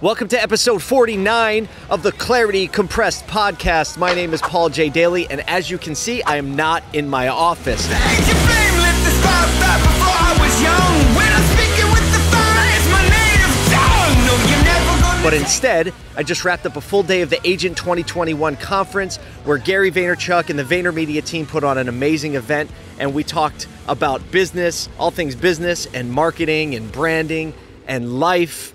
Welcome to episode 49 of the Clarity Compressed podcast. My name is Paul J. Daly, and as you can see, I am not in my office. But instead, I just wrapped up a full day of the Agent 2021 conference where Gary Vaynerchuk and the VaynerMedia team put on an amazing event and we talked about business, all things business and marketing and branding and life.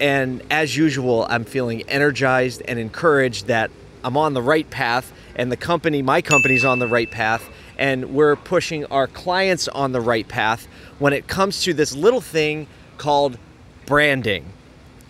And as usual, I'm feeling energized and encouraged that I'm on the right path and the company, my company's on the right path and we're pushing our clients on the right path when it comes to this little thing called branding.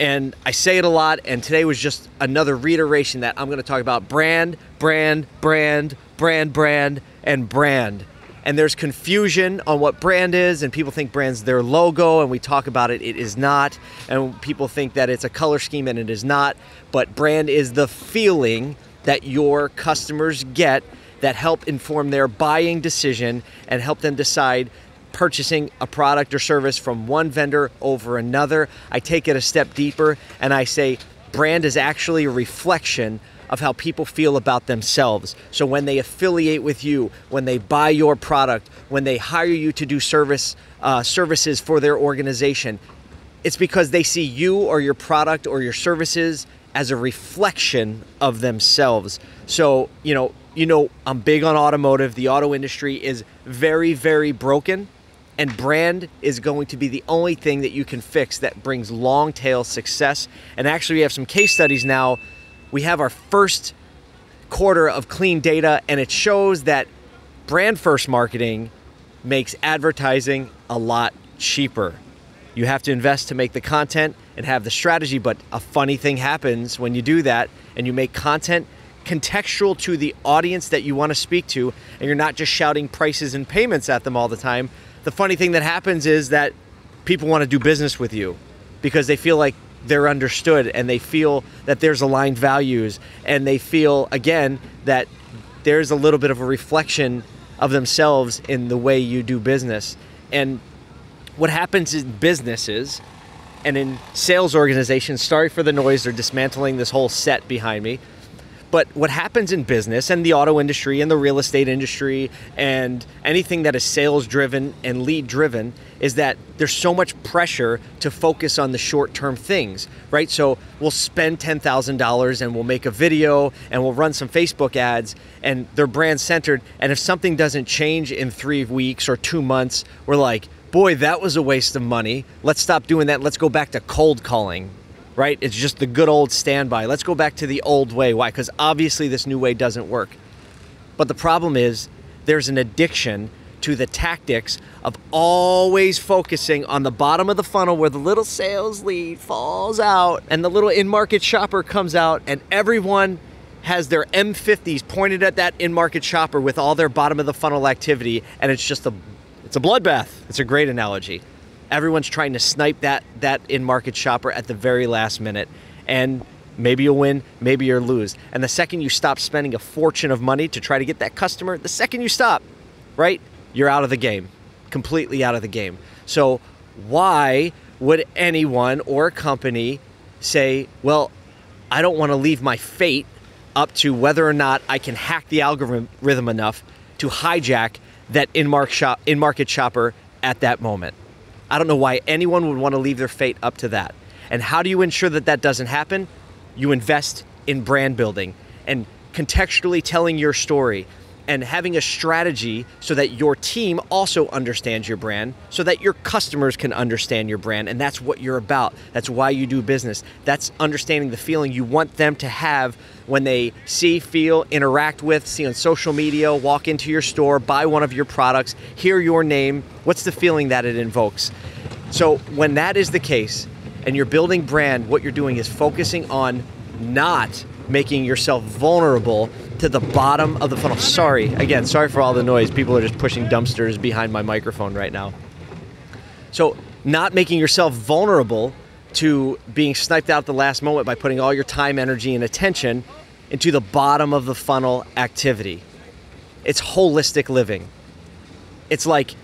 And I say it a lot, and today was just another reiteration that I'm going to talk about brand, brand, brand, brand, brand, and brand. And there's confusion on what brand is, and people think brand's their logo, and we talk about it. It is not. And people think that it's a color scheme, and it is not. But brand is the feeling that your customers get that help inform their buying decision and help them decide purchasing a product or service from one vendor over another. I take it a step deeper and I say brand is actually a reflection of how people feel about themselves. So when they affiliate with you, when they buy your product, when they hire you to do service uh, services for their organization, it's because they see you or your product or your services as a reflection of themselves. So, you know, you know, I'm big on automotive. The auto industry is very, very broken and brand is going to be the only thing that you can fix that brings long tail success. And actually, we have some case studies now. We have our first quarter of clean data, and it shows that brand first marketing makes advertising a lot cheaper. You have to invest to make the content and have the strategy, but a funny thing happens when you do that and you make content contextual to the audience that you want to speak to, and you're not just shouting prices and payments at them all the time the funny thing that happens is that people want to do business with you because they feel like they're understood and they feel that there's aligned values and they feel again that there's a little bit of a reflection of themselves in the way you do business. And what happens in businesses and in sales organizations sorry for the noise they're dismantling this whole set behind me but what happens in business and the auto industry and the real estate industry and anything that is sales driven and lead driven is that there's so much pressure to focus on the short term things, right? So we'll spend $10,000 and we'll make a video and we'll run some Facebook ads and they're brand centered. And if something doesn't change in three weeks or two months, we're like, boy, that was a waste of money. Let's stop doing that. Let's go back to cold calling right? It's just the good old standby. Let's go back to the old way. Why? Because obviously this new way doesn't work. But the problem is there's an addiction to the tactics of always focusing on the bottom of the funnel where the little sales lead falls out and the little in market shopper comes out and everyone has their M50s pointed at that in market shopper with all their bottom of the funnel activity and it's just a it's a bloodbath. It's a great analogy everyone's trying to snipe that that in market shopper at the very last minute. And maybe you'll win maybe you'll lose. And the second you stop spending a fortune of money to try to get that customer the second you stop right you're out of the game. Completely out of the game. So why would anyone or a company say well i don't want to leave my fate up to whether or not i can hack the algorithm enough to hijack that in-market shop in market shopper at that moment I don't know why anyone would want to leave their fate up to that. And how do you ensure that that doesn't happen? You invest in brand building and contextually telling your story and having a strategy so that your team also understands your brand, so that your customers can understand your brand. And that's what you're about. That's why you do business. That's understanding the feeling you want them to have when they see, feel, interact with, see on social media, walk into your store, buy one of your products, hear your name. What's the feeling that it invokes? So, when that is the case, and you're building brand, what you're doing is focusing on not making yourself vulnerable to the bottom of the funnel. Sorry, again, sorry for all the noise. People are just pushing dumpsters behind my microphone right now. So, not making yourself vulnerable to being sniped out at the last moment by putting all your time, energy, and attention into the bottom of the funnel activity. It's holistic living. It's like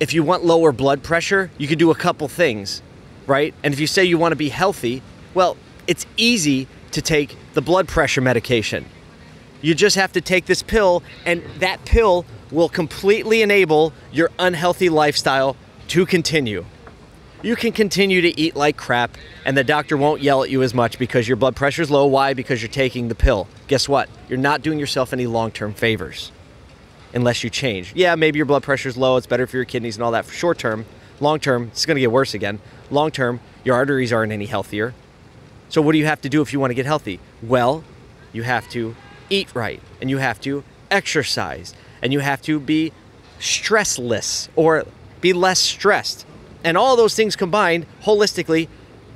if you want lower blood pressure, you can do a couple things, right? And if you say you want to be healthy, well, It's easy to take the blood pressure medication. You just have to take this pill, and that pill will completely enable your unhealthy lifestyle to continue. You can continue to eat like crap, and the doctor won't yell at you as much because your blood pressure is low. Why? Because you're taking the pill. Guess what? You're not doing yourself any long term favors unless you change. Yeah, maybe your blood pressure is low, it's better for your kidneys and all that for short term. Long term, it's going to get worse again. Long term, your arteries aren't any healthier. So, what do you have to do if you want to get healthy? Well, you have to eat right, and you have to exercise, and you have to be stressless or be less stressed. And all those things combined, holistically,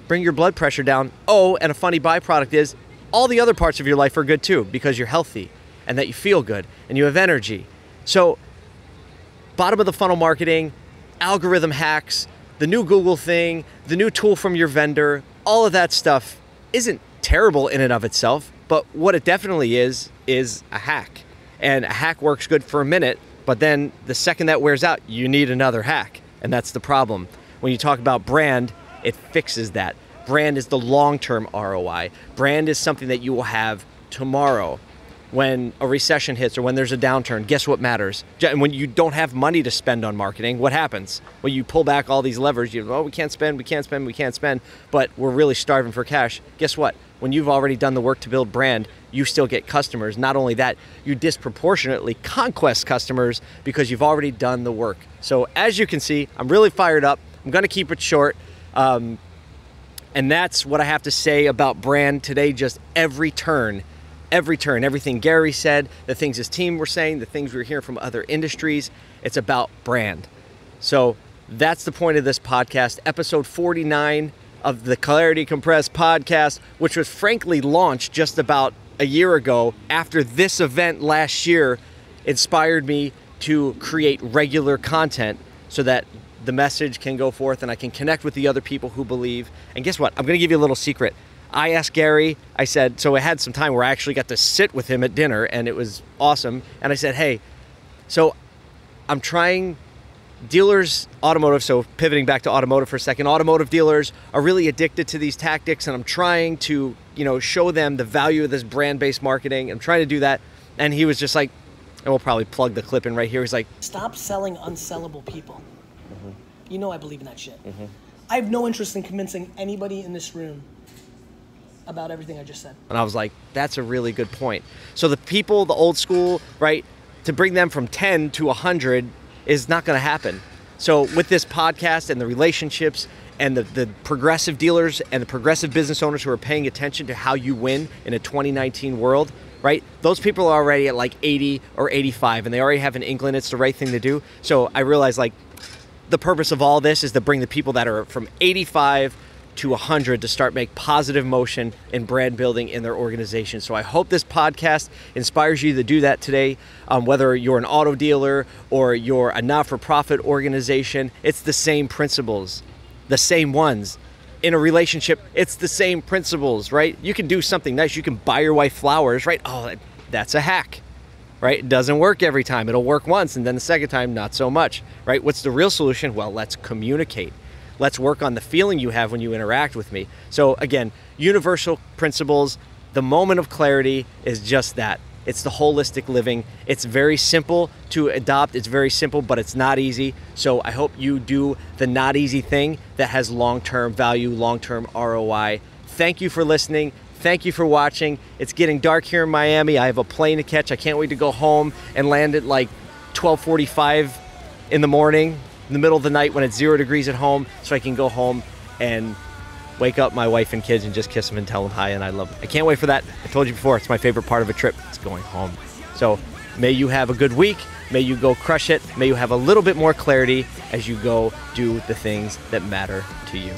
bring your blood pressure down. Oh, and a funny byproduct is all the other parts of your life are good too because you're healthy and that you feel good and you have energy. So, bottom of the funnel marketing, algorithm hacks, the new Google thing, the new tool from your vendor, all of that stuff isn't terrible in and of itself, but what it definitely is, is a hack. And a hack works good for a minute, but then the second that wears out, you need another hack. And that's the problem. When you talk about brand, it fixes that. Brand is the long term ROI. Brand is something that you will have tomorrow when a recession hits or when there's a downturn, guess what matters? And when you don't have money to spend on marketing, what happens? When you pull back all these levers, you oh we can't spend, we can't spend, we can't spend, but we're really starving for cash. Guess what? When you've already done the work to build brand, you still get customers. Not only that, you disproportionately conquest customers because you've already done the work. So as you can see, I'm really fired up. I'm going to keep it short. Um, and that's what I have to say about brand today. Just every turn every turn, everything Gary said, the things his team were saying, the things we were hearing from other industries. It's about brand. So that's the point of this podcast, episode 49 of the Clarity Compressed podcast, which was frankly launched just about a year ago after this event last year inspired me to create regular content so that the message can go forth and I can connect with the other people who believe. And guess what? I'm going to give you a little secret. I asked Gary, I said, so I had some time where I actually got to sit with him at dinner and it was awesome. And I said, hey, so I'm trying dealers, automotive, so pivoting back to automotive for a second, automotive dealers are really addicted to these tactics and I'm trying to, you know, show them the value of this brand-based marketing. I'm trying to do that. And he was just like, and we'll probably plug the clip in right here. He's like, Stop selling unsellable people. Mm-hmm. You know I believe in that shit. Mm-hmm. I have no interest in convincing anybody in this room about everything I just said. And I was like, that's a really good point. So the people, the old school, right, to bring them from 10 to 100 is not going to happen. So with this podcast and the relationships and the, the progressive dealers and the progressive business owners who are paying attention to how you win in a 2019 world, right? Those people are already at like 80 or 85 and they already have an inkling it's the right thing to do. So I realized like the purpose of all this is to bring the people that are from 85 to 100 to start make positive motion in brand building in their organization. So I hope this podcast inspires you to do that today. Um, whether you're an auto dealer or you're a not-for-profit organization, it's the same principles, the same ones. In a relationship, it's the same principles, right? You can do something nice. You can buy your wife flowers, right? Oh, that's a hack right? It doesn't work every time. It'll work once, and then the second time, not so much, right? What's the real solution? Well, let's communicate. Let's work on the feeling you have when you interact with me. So, again, universal principles, the moment of clarity is just that. It's the holistic living. It's very simple to adopt. It's very simple, but it's not easy. So I hope you do the not easy thing that has long term value, long term ROI. Thank you for listening. Thank you for watching. It's getting dark here in Miami. I have a plane to catch. I can't wait to go home and land at like 1245 in the morning in the middle of the night when it's zero degrees at home so I can go home and wake up my wife and kids and just kiss them and tell them hi and I love them. I can't wait for that. I told you before, it's my favorite part of a trip. It's going home. So may you have a good week. May you go crush it. May you have a little bit more clarity as you go do the things that matter to you.